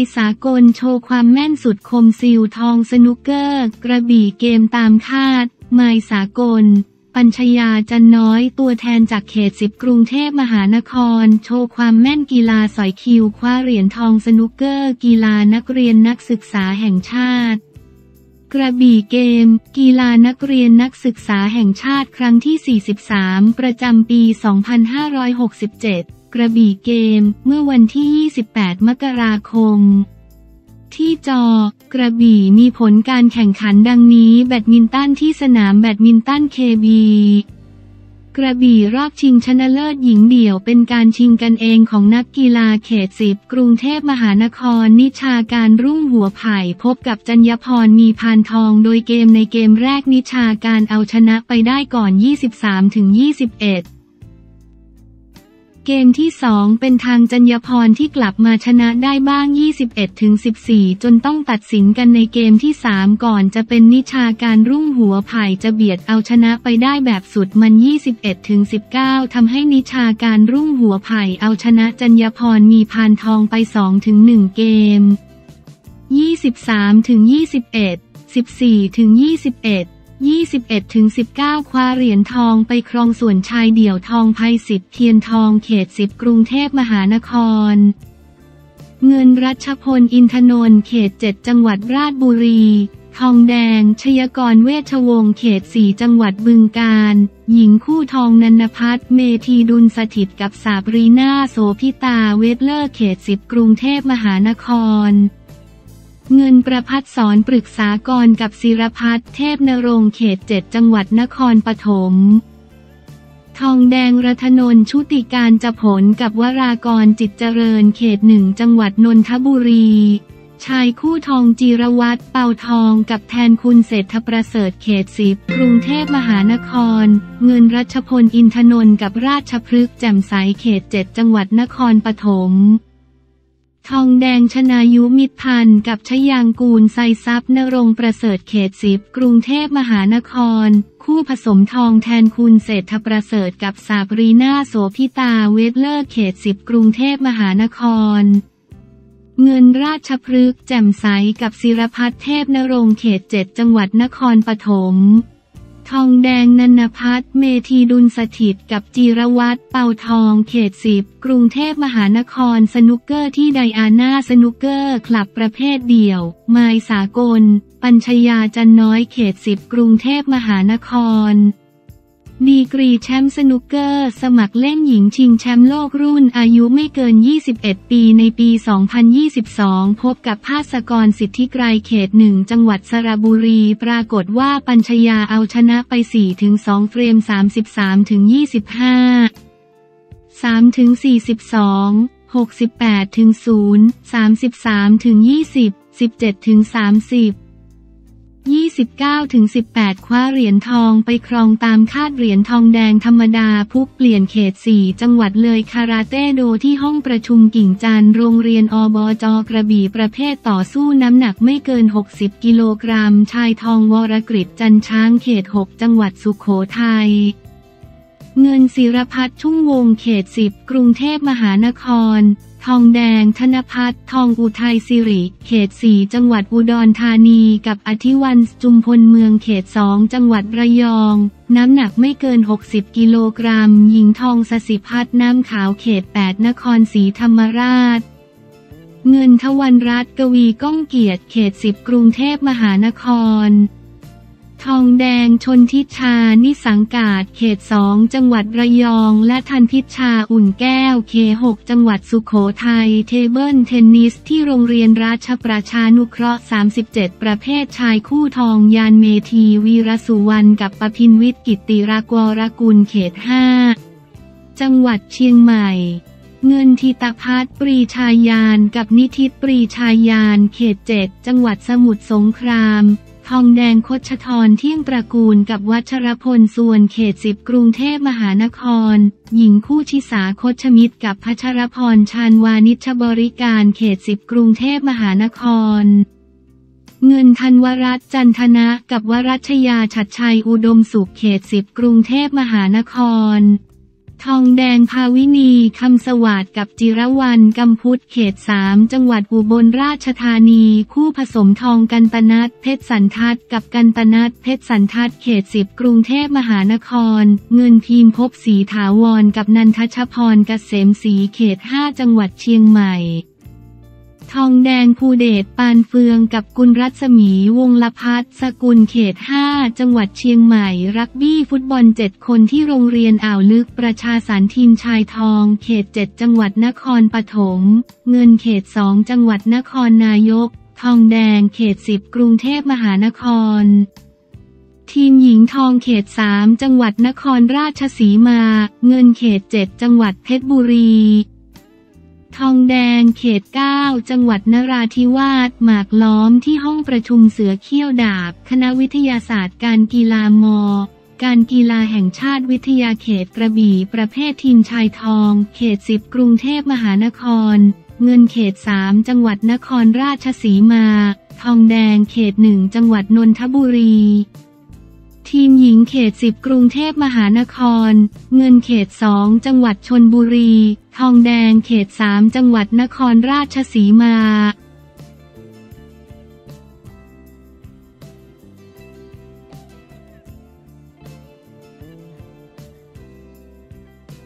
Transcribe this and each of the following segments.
ยสากลโชว์ความแม่นสุดคมซิวทองสนุกเกอร์ กระบี่เกมตามคาดไมสากล ปัญชยาจันน้อยตัวแทนจากเขตสิบกรุงเทพมหานคร โชว์ความแม่นกีฬาสอยคิว คว้าเหรียญทองสนุกเกอร์ กีฬานักเรียนนักศึกษาแห่งชาติกระบี่เกม กีฬานักเรียนนักศึกษาแห่งชาติครั้งที่ 43 ประจำปี 2567 กระบี่เกมเมื่อวันที่ 28 มกราคม ที่จอกระบี่มีผลการแข่งขันดังนี้ แบดมินตันที่สนามแบดมินตันเคบีกระบี่รอบชิงชนะเลิศหญิงเดี่ยวเป็นการชิงกันเองของนักกีฬาเขตสิบกรุงเทพมหานครนิชาการรุ่งหัวไผ่พบกับจัญญพรมีพานทองโดยเกมในเกมแรกนิชาการเอาชนะไปได้ก่อน 23-21 เกมที่ 2 เป็นทางจัญญพรที่กลับมาชนะได้บ้าง 21-14 จนต้องตัดสินกันในเกมที่ 3 ก่อนจะเป็นนิชาการรุ่งหัวไผ่จะเบียดเอาชนะไปได้แบบสุดมัน 21-19 ทำให้นิชาการรุ่งหัวไผ่เอาชนะจัญญพรมีพานทองไป 2-1 เกม 23-21 14-21 21-19 คว้าเหรียญทองไปครองส่วนชายเดี่ยวทองไพสิทธิ์เทียนทองเขตสิบกรุงเทพมหานคร เงินรัชพลอินทนนท์เขตเจ็ดจังหวัดราชบุรี ทองแดง ชยกรเวชวงศ์เขตสี่จังหวัดบึงกาฬหญิงคู่ทองนันพัฒน์เมธีดุลสถิตกับสาบรีนาโสพิตาเวทเลอร์เขตสิบกรุงเทพมหานคร เงินประพัดสอนปรึกษากรกับศิรพัฒน์เทพนรงเขตเจ็ดจังหวัดนครปฐม ทองแดงรัตนนท์ชุติการจะผลกับวรากรจิตเจริญเขตหนึ่งจังหวัดนนทบุรี ชายคู่ทองจีรวัตรเป่าทองกับแทนคุณเศรษฐประเสริฐเขตสิบกรุงเทพมหานคร เงินรัชพลอินทนนท์กับราชพฤกษ์แจ่มใสเขตเจ็ดจังหวัดนครปฐม ทองแดงชนายุมิตรพันธ์กับชยางกูลไซทรัพย์นรงประเสริฐเขตสิบกรุงเทพมหานคร คู่ผสมทองแทนคุณเศรษฐประเสริฐกับสาบรีนาโสพิตาเวทเลอร์เขตสิบกรุงเทพมหานคร เงินราชพฤกษ์แจ่มใสกับศิรพัฒน์เทพนรงเขตเจ็ดจังหวัดนครปฐม ทองแดงนันพัฒน์เมธีดุลสถิตกับจีรวัตรเป่าทองเขตสิบกรุงเทพมหานครสนุกเกอร์ที่ไดอาน่าสนุกเกอร์คลับประเภทเดี่ยว ไมายสากล ปัญชยาจันน้อยเขตสิบกรุงเทพมหานคร ดีกรีแชมป์สนุกเกอร์ สมัครเล่นหญิงชิงแชมป์โลกรุ่นอายุไม่เกิน 21 ปีในปี 2022 พบกับภาสกรสิทธิไกรเขตหนึ่งจังหวัดสระบุรี ปรากฏว่าปัญชยาเอาชนะไป 4-2 เฟรม 33-25 3ถึง42 68ถึง0 33ถึง20 17ถึง30 29-18 คว้าเหรียญทองไปครองตามคาดเหรียญทองแดงธรรมดาพุกเปลี่ยนเขต 4 จังหวัดเลยคาราเต้โดที่ห้องประชุมกิ่งจันโรงเรียนอบจกระบี่ประเภทต่อสู้น้ำหนักไม่เกิน 60 กิโลกรัม ชายทองวรกฤษจันช้างเขต 6 จังหวัดสุขโขทัยเงินศิรพัฒน์ชุ่งวงเขต 10 กรุงเทพมหานคร ทองแดง ธนพัฒน์ทองอุทัยสิริ เขต4จังหวัดอุดรธานี กับอธิวันจุมพลเมืองเขต2จังหวัดระยอง น้ำหนักไม่เกิน 60 กิโลกรัม หญิงทองสสิพัฒน์น้ำขาวเขต 8 นครศรีธรรมราชเงินทวันรัตน์กวีก้องเกียรติเขต10กรุงเทพมหานคร ทองแดงชนทิชา นิสังกาดเขตสองจังหวัดระยอง และทันพิชาอุ่นแก้ว เคหกจังหวัดสุขโขทัย เทเบิลเทนนิสที่โรงเรียนราชประชานุเคราะห์ 37 ประเภทชายคู่ทองยานเมธีวีรสุวรรณกับประพินวิทย์กิตติรากรกุลเขต 5 จังหวัดเชียงใหม่เงินทิตพัฒปรีชายานกับนิทิตปรีชายาน เขตเจ็ดจังหวัดสมุทรสงคราม ทองแดงคชทรเที่ยงตระกูลกับวัชรพลส่วนเขตสิบกรุงเทพมหานคร หญิงคู่ชิสาคชมิตรกับพัชรพรชาญวานิชบริการเขตสิบกรุงเทพมหานคร เงินธันวรัตน์จันทนะกับวรัชยาชัดชัยอุดมสุขเขตสิบกรุงเทพมหานคร ทองแดงภาวินีคำสวัสดกับจิรวันกำพุทธเขตสามจังหวัดอุบลราชธานี คู่ผสมทองกันตนัทเพชรสันทัดกับกันตนัทเพชรสันทัดเขตสิบกรุงเทพมหานคร เงินทีมพบสีถาวรกับนันทชพรกเกษมสีเขตห้าจังหวัดเชียงใหม่ ทองแดงภูเดชปานเฟืองกับกุลรัศมีวงละพัฒสกุลเขต 5 จังหวัดเชียงใหม่ รักบี้ฟุตบอล 7 คนที่โรงเรียนอ่าวลึกประชาสารทีมชายทอง เขต 7 จังหวัดนครปฐมเงินเขต 2 จังหวัดนครนายก ทองแดงเขต 10 กรุงเทพมหานครทีมหญิงทองเขต 3 จังหวัดนครราชสีมา เงินเขต 7 จังหวัดเพชรบุรี ทองแดงเขต 9 จังหวัดนราธิวาสหมากล้อมที่ห้องประชุมเสือเขี้ยวดาบ คณะวิทยาศาสตร์การกีฬามอ การกีฬาแห่งชาติวิทยาเขตกระบี่ ประเภททีมชายทอง เขต 10 กรุงเทพมหานคร เงินเขต 3 จังหวัดนครราชสีมา ทองแดงเขต 1 จังหวัดนนทบุรี ทีมหญิงเขต 10 กรุงเทพมหานคร เงินเขต 2 จังหวัดชนบุรี ทองแดงเขต 3 จังหวัดนครราชสีมา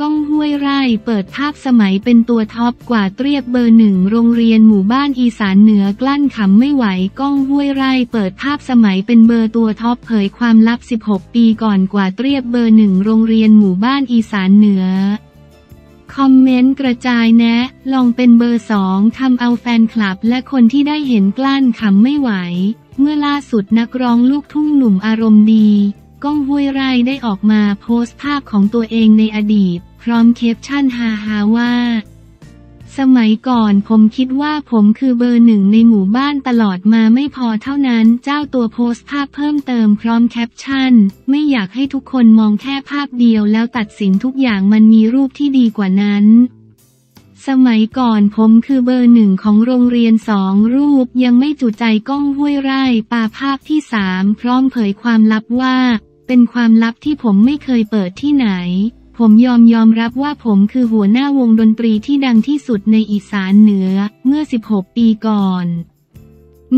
ก้องห้วยไร่เปิดภาพสมัยเป็นตัวท็อปกว่าเตรียบเบอร์หนึ่งโรงเรียนหมู่บ้านอีสานเหนือกลั้นขำไม่ไหวก้องห้วยไร่เปิดภาพสมัยเป็นเบอร์ตัวท็อปเผยความลับ 16 ปีก่อนกว่าเตรียบเบอร์หนึ่งโรงเรียนหมู่บ้านอีสานเหนือ คอมเมนต์กระจายแนะ ลองเป็นเบอร์สองทำเอาแฟนคลับและคนที่ได้เห็นกลั้นขำไม่ไหว เมื่อล่าสุดนักร้องลูกทุ่งหนุ่มอารมณ์ดี ก้องห้วยไร่ได้ออกมาโพสต์ภาพของตัวเองในอดีต พร้อมแคปชั่นฮาฮาว่า สมัยก่อนผมคิดว่าผมคือเบอร์หนึ่งในหมู่บ้านตลอดมาไม่พอเท่านั้น เจ้าตัวโพสต์ภาพเพิ่มเติมพร้อมแคปชั่น ไม่อยากให้ทุกคนมองแค่ภาพเดียวแล้วตัดสินทุกอย่างมันมีรูปที่ดีกว่านั้นสมัยก่อนผมคือเบอร์หนึ่งของโรงเรียนสองรูปยังไม่จุใจก้องห้วยไร่ปาภาพที่สามพร้อมเผยความลับว่า เป็นความลับที่ผมไม่เคยเปิดที่ไหน ผมยอมยอมรับว่าผมคือหัวหน้าวงดนตรีที่ดังที่สุดในอีสานเหนือ เมื่อ 16 ปีก่อน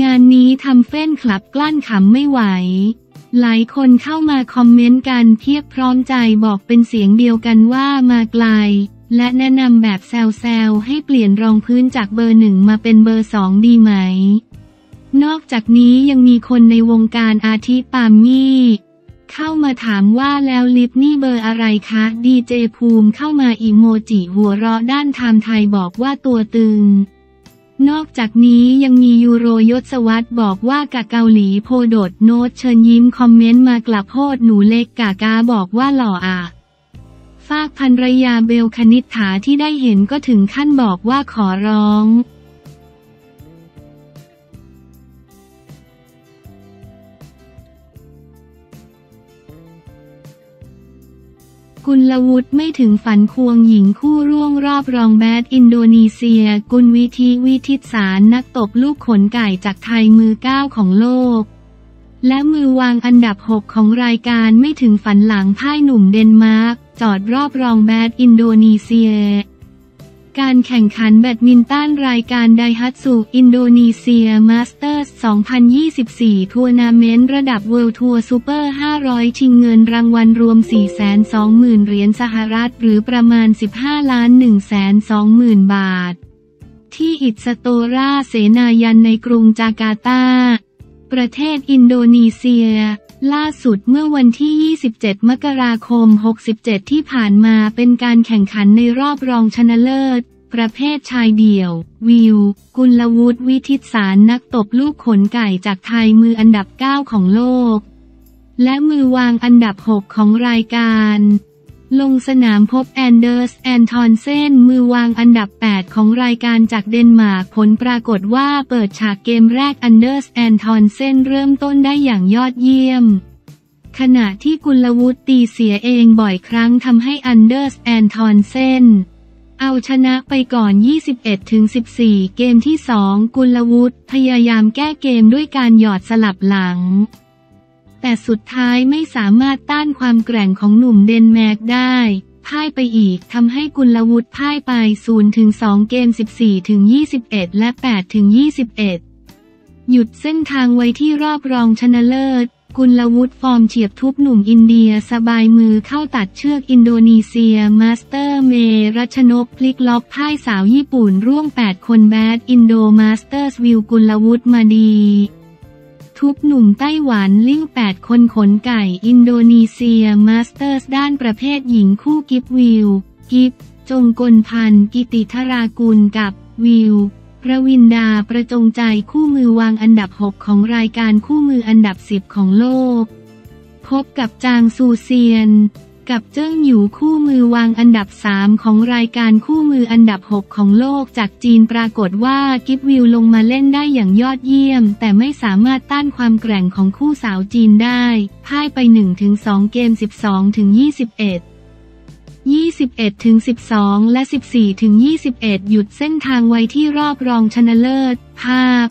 งานนี้ทำเฟ้นคลับกลั้นขำไม่ไหว หลายคนเข้ามาคอมเมนต์กันเพียบพร้อมใจบอกเป็นเสียงเดียวกันว่ามาไกลและแนะนำแบบแซวๆให้เปลี่ยนรองพื้นจากเบอร์หนึ่งมาเป็นเบอร์สองดีไหม นอกจากนี้ยังมีคนในวงการอาทิปามมี่ เข้ามาถามว่าแล้วลิฟนี่เบอร์อะไรคะ ดีเจภูมิเข้ามาอีโมจิหัวเราะด้านไทม์ไทยบอกว่าตัวตึง นอกจากนี้ยังมียูโรยศวัตบอกว่ากะเกาหลีโพโดดโนตเชิญยิ้มคอมเมนต์มากลับโพดหนูเล็กกากาบอกว่าหล่ออะฝากภรรยาเบลคณิษฐาที่ได้เห็นก็ถึงขั้นบอกว่าขอร้อง กุลวุฒิไม่ถึงฝันควงหญิงคู่ร่วงรอบรองแบดอินโดนีเซีย กุลวุฒิวิทิตศานต์นักตบลูกขนไก่จากไทยมือเก้าของโลก และมือวางอันดับ 6 ของรายการไม่ถึงฝันหลังพ่ายหนุ่มเดนมาร์กจอดรอบรองแบดอินโดนีเซีย การแข่งขันแบดมินตันรายการไดฮัตสุอินโดนีเซียมาสเตอร์ส 2024 ทัวร์นาเมนต์ระดับเวิลด์ทัวร์ซูเปอร์ 500 ชิงเงินรางวัลรวม 420,000 เหรียญสหรัฐ หรือประมาณ 15 ล้าน 120,000 บาท ที่อิสโตราเสนายันในกรุงจาการ์ตา ประเทศอินโดนีเซีย ล่าสุดเมื่อวันที่ 27 มกราคม 67 ที่ผ่านมาเป็นการแข่งขันในรอบรองชนะเลิศ ประเภทชายเดี่ยว วิว กุลวุฒิวิทิศสารนักตบลูกขนไก่จากไทยมืออันดับ 9 ของโลก และมือวางอันดับ 6 ของรายการ ลงสนามพบแอนเดอร์ส แอนทอนเซน มือวางอันดับ 8 ของรายการจากเดนมาร์กผลปรากฏว่าเปิดฉากเกมแรกอันเดอร์ส แอนทอนเซน เริ่มต้นได้อย่างยอดเยี่ยม ขณะที่กุลวุฒิตีเสียเองบ่อยครั้งทำให้อันเดอร์ส แอนทอนเซนเอาชนะไปก่อน 21-14 เกมที่ 2 กุลวุฒิพยายามแก้เกมด้วยการหยอดสลับหลัง แต่สุดท้ายไม่สามารถต้านความแกร่งของหนุ่มเดนมาร์กได้พ่ายไปอีกทำให้กุลวุฒิพ่ายไป0ถึง2เกม 14ถึง21 และ8ถึง21 หยุดเส้นทางไว้ที่รอบรองชนะเลิศ กุลวุฒิฟอร์มเฉียบทุบหนุ่มอินเดียสบายมือเข้าตัดเชือกอินโดนีเซีย มาสเตอร์เมรัชนกพลิกล็อกพ่ายสาวญี่ปุ่นร่วง8คนแบดอินโดมาสเตอร์วิวกุลวุฒิมาดี ทุบหนุ่มไต้หวันลิ่ว 8 คนขนไก่อินโดนีเซียมาสเตอร์สด้านประเภทหญิงคู่กิฟวิว กิฟจงกลพันธ์กิติธรากุลกับวิวประวินดาประจงใจคู่มือวางอันดับ 6 ของรายการคู่มืออันดับ 10 ของโลก พบกับจางซูเซียน กับเจิ้งหยูคู่มือวางอันดับ 3 ของรายการคู่มืออันดับ 6 ของโลกจากจีนปรากฏว่ากิฟวิวลงมาเล่นได้อย่างยอดเยี่ยม แต่ไม่สามารถต้านความแกร่งของคู่สาวจีนได้พ่ายไป 1-2 เกม 12-21 21ถึง12 และ 14ถึง21 หยุดเส้นทางไว้ที่รอบรองชนะเลิศ ภาพ